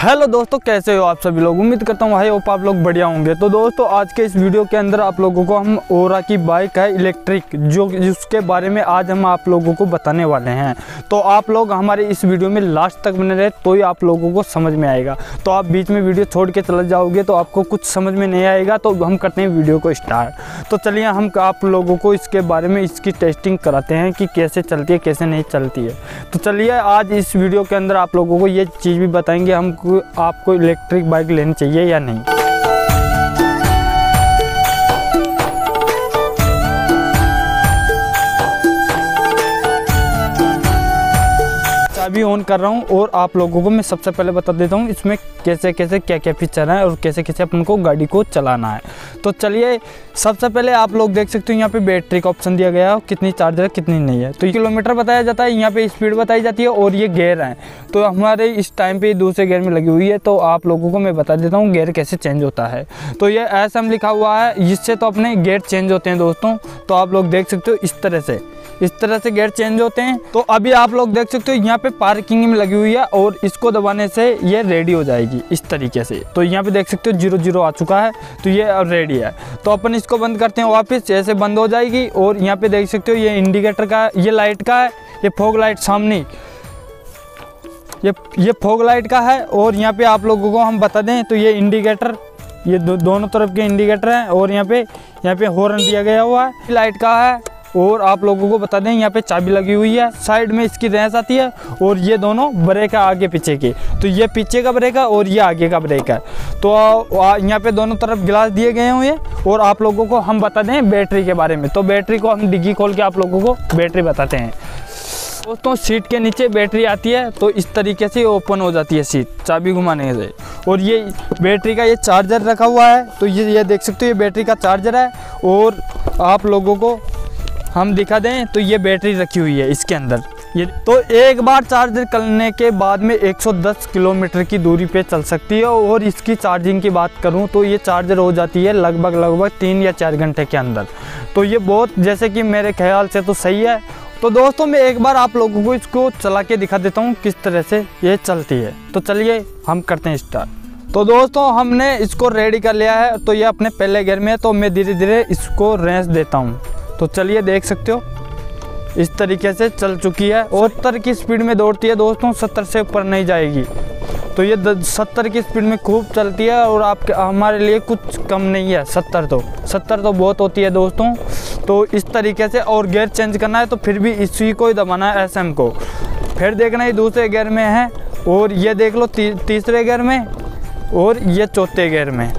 Hello दोस्तों, कैसे हो आप सभी लोग? उम्मीद करता हूँ, भाई ओप आप लोग बढ़िया होंगे। तो दोस्तों, आज के इस वीडियो के अंदर आप लोगों को हम ओरा की बाइक है, इलेक्ट्रिक, जो जिसके बारे में आज हम आप लोगों को बताने वाले हैं। तो आप लोग हमारे इस वीडियो में लास्ट तक बने रहे तो ही आप लोगों को समझ में आएगा। तो आप बीच में वीडियो छोड़ के चले जाओगे तो आपको कुछ समझ में नहीं आएगा तो हम करते हैं वीडियो को स्टार्ट। तो चलिए, हम आप लोगों को इसके बारे में इसकी टेस्टिंग कराते हैं कि कैसे चलती है, कैसे नहीं चलती है। तो चलिए, आज इस वीडियो के अंदर आप लोगों को ये चीज़ भी बताएँगे, हम आपको इलेक्ट्रिक बाइक लेनी चाहिए या नहीं? चाबी ऑन कर रहा हूँ और आप लोगों को मैं सबसे पहले बता देता हूँ, इसमें कैसे कैसे क्या क्या फीचर है और कैसे कैसे अपन को गाड़ी को चलाना है। तो चलिए, सबसे पहले आप लोग देख सकते हो यहाँ पे बैटरी का ऑप्शन दिया गया है, कितनी चार्जर है, कितनी नहीं है। तो किलोमीटर बताया जाता है, यहाँ पे स्पीड बताई जाती है और ये गेयर हैं। तो हमारे इस टाइम पे दूसरे गेयर में लगी हुई है तो आप लोगों को मैं बता देता हूँ गेयर कैसे चेंज होता है। तो ये एस एम लिखा हुआ है इससे तो अपने गेयर चेंज होते हैं दोस्तों। तो आप लोग देख सकते हो इस तरह से, इस तरह से गेयर चेंज होते हैं। तो अभी आप लोग देख सकते हो यहाँ पे पार्किंग में लगी हुई है और इसको दबाने से ये रेडी हो जाएगी, इस तरीके से। तो यहाँ पे देख सकते हो ज़ीरो ज़ीरो आ चुका है। तो ये रेडी आइडिया है। तो अपन इसको बंद करते हैं वापस ऐसे बंद हो जाएगी और यहाँ पे देख सकते हो ये इंडिकेटर का ये लाइट का है ये फोग लाइट सामने। ये ये फोग लाइट का है और यहाँ पे आप लोगों को हम बता दें तो ये इंडिकेटर ये दो, दोनों तरफ़ के इंडिकेटर हैं और यहाँ पे यहाँ पे हॉर्न दिया गया हुआ है। लाइट का है। और आप लोगों को बता दें, यहाँ पे चाबी लगी हुई है, साइड में इसकी रेंस आती है और ये दोनों ब्रेक है आगे पीछे की। तो ये पीछे का ब्रेक है और ये आगे का ब्रेक है। तो यहाँ पे दोनों तरफ़ गिलास दिए गए हुए हैं और आप लोगों को हम बता दें बैटरी के बारे में। तो बैटरी को हम डिग्गी खोल के आप लोगों को बैटरी बताते हैं। दोस्तों, सीट के नीचे बैटरी आती है तो इस तरीके से ओपन हो जाती है सीट, चाबी घुमाने से। और ये बैटरी का ये चार्जर रखा हुआ है तो ये ये देख सकते हो, ये बैटरी का चार्जर है और आप लोगों को हम दिखा दें तो ये बैटरी रखी हुई है इसके अंदर। ये तो एक बार चार्ज करने के बाद में 110 किलोमीटर की दूरी पे चल सकती है, और इसकी चार्जिंग की बात करूँ तो ये चार्जर हो जाती है लगभग लगभग तीन या चार घंटे के अंदर। तो ये बहुत, जैसे कि मेरे ख्याल से तो सही है। तो दोस्तों, मैं एक बार आप लोगों को इसको चला के दिखा देता हूँ, किस तरह से ये चलती है। तो चलिए, हम करते हैं स्टार्ट तो दोस्तों, हमने इसको रेडी कर लिया है तो ये अपने पहले घर में है तो मैं धीरे धीरे इसको रेंस देता हूँ। तो चलिए देख सकते हो इस तरीके से चल चुकी है और सत्तर की स्पीड में दौड़ती है दोस्तों सत्तर से ऊपर नहीं जाएगी। तो ये सत्तर की स्पीड में खूब चलती है और आपके हमारे लिए कुछ कम नहीं है सत्तर तो। सत्तर तो बहुत होती है दोस्तों। तो इस तरीके से और गेयर चेंज करना है तो फिर भी इसी को ही दबाना है एसएम को। फिर देखना ये दूसरे गेयर में है और ये देख लो ती, तीसरे गेयर में और ये चौथे गेयर में।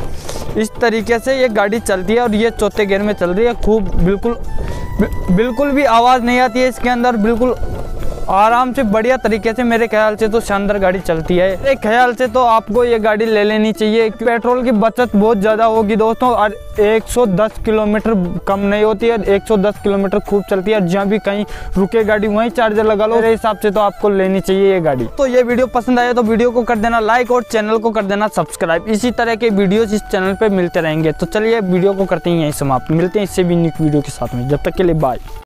इस तरीके से ये गाड़ी चलती है और ये चौथे गेयर में चल रही है। खूब, बिल्कुल बिल्कुल भी आवाज़ नहीं आती है इसके अंदर, बिल्कुल आराम से बढ़िया तरीके से मेरे ख्याल से तो शानदार गाड़ी चलती है। एक ख्याल से तो आपको ये गाड़ी ले लेनी चाहिए। पेट्रोल की बचत बहुत ज़्यादा होगी दोस्तों और 110 किलोमीटर कम नहीं होती है 110 किलोमीटर खूब चलती है और जहाँ भी कहीं रुके गाड़ी, वहीं चार्जर लगा लो। मेरे हिसाब से तो आपको लेनी चाहिए ये गाड़ी। तो ये वीडियो पसंद आया तो वीडियो को कर देना लाइक और चैनल को कर देना सब्सक्राइब इसी तरह के वीडियोज़ इस चैनल पर मिलते रहेंगे। तो चलिए वीडियो को करते हैं यहीं समाप्त। मिलते हैं इससे भी न्यू वीडियो के साथ में। जब तक के लिए बाय